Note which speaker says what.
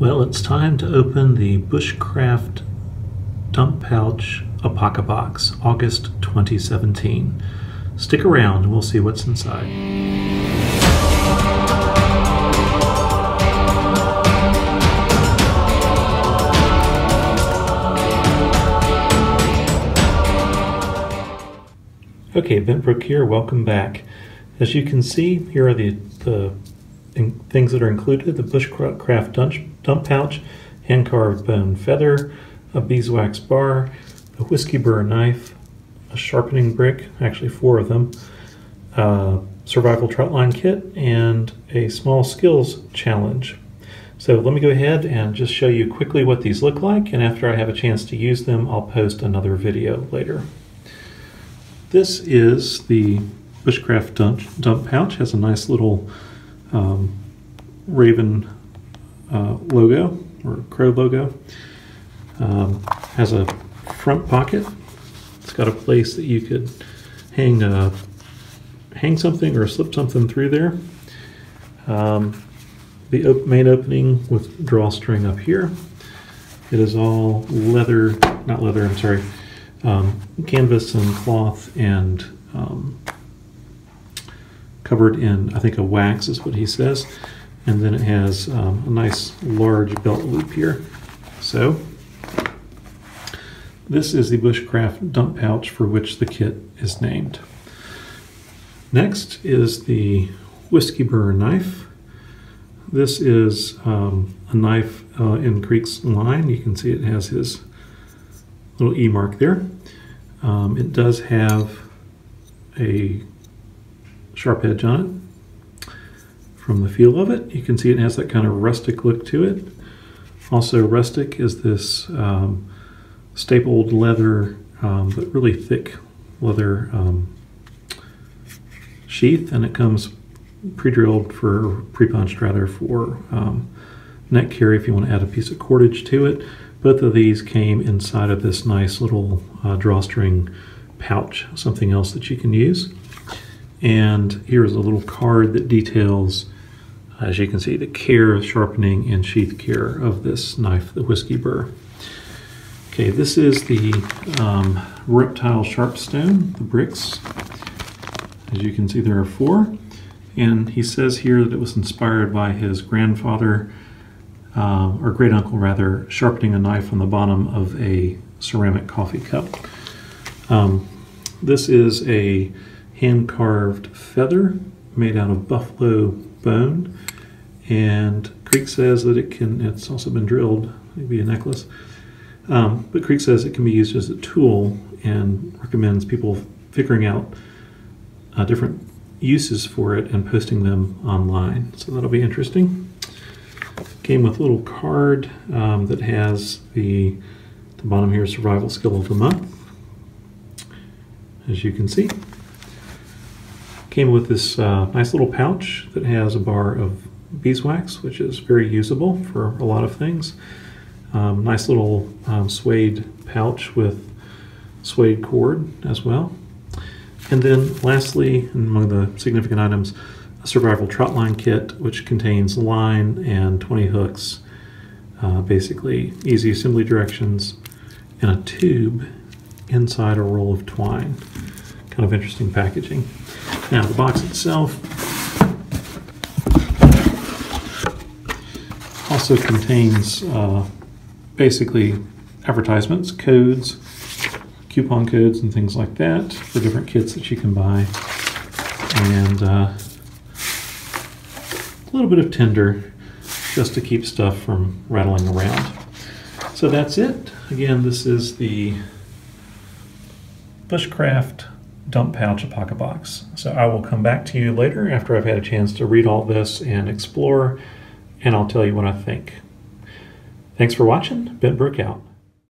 Speaker 1: Well, it's time to open the Bushcraft Dump Pouch Apocabox, August 2017. Stick around and we'll see what's inside. Okay, Bentbrook here, welcome back. As you can see, here are the, the things that are included, the Bushcraft dump, dump pouch, hand-carved bone feather, a beeswax bar, a whiskey burr knife, a sharpening brick, actually four of them, a survival trotline kit, and a small skills challenge. So let me go ahead and just show you quickly what these look like, and after I have a chance to use them, I'll post another video later. This is the Bushcraft dump, dump pouch, has a nice little um, Raven uh, logo or Crow logo. Um, has a front pocket. It's got a place that you could hang uh, hang something or slip something through there. Um, the op main opening with drawstring up here. It is all leather, not leather, I'm sorry, um, canvas and cloth and um, covered in, I think, a wax is what he says. And then it has um, a nice large belt loop here. So this is the Bushcraft dump pouch for which the kit is named. Next is the Whiskey Burr knife. This is um, a knife uh, in Creek's line. You can see it has his little E mark there. Um, it does have a sharp edge on it. From the feel of it, you can see it has that kind of rustic look to it. Also rustic is this um, stapled leather, um, but really thick leather um, sheath, and it comes pre-drilled for, pre-punched rather, for um, neck carry if you want to add a piece of cordage to it. Both of these came inside of this nice little uh, drawstring pouch, something else that you can use. And here's a little card that details, as you can see, the care, sharpening, and sheath care of this knife, the Whiskey Burr. Okay, this is the um, Reptile Sharpstone, the bricks. As you can see, there are four. And he says here that it was inspired by his grandfather, uh, or great uncle rather, sharpening a knife on the bottom of a ceramic coffee cup. Um, this is a hand-carved feather made out of buffalo bone. And Creek says that it can, it's also been drilled, maybe a necklace. Um, but Creek says it can be used as a tool and recommends people figuring out uh, different uses for it and posting them online. So that'll be interesting. Came with a little card um, that has the, the bottom here survival skill of the month, as you can see. Came with this uh, nice little pouch that has a bar of beeswax, which is very usable for a lot of things. Um, nice little um, suede pouch with suede cord as well. And then lastly, among the significant items, a survival trotline kit, which contains line and 20 hooks, uh, basically easy assembly directions, and a tube inside a roll of twine. Kind of interesting packaging. Now the box itself also contains uh, basically advertisements, codes, coupon codes and things like that for different kits that you can buy. And uh, a little bit of tinder just to keep stuff from rattling around. So that's it. Again, this is the Bushcraft dump pouch Apocabox. So I will come back to you later after I've had a chance to read all this and explore, and I'll tell you what I think. Thanks for watching. Bentbrook out.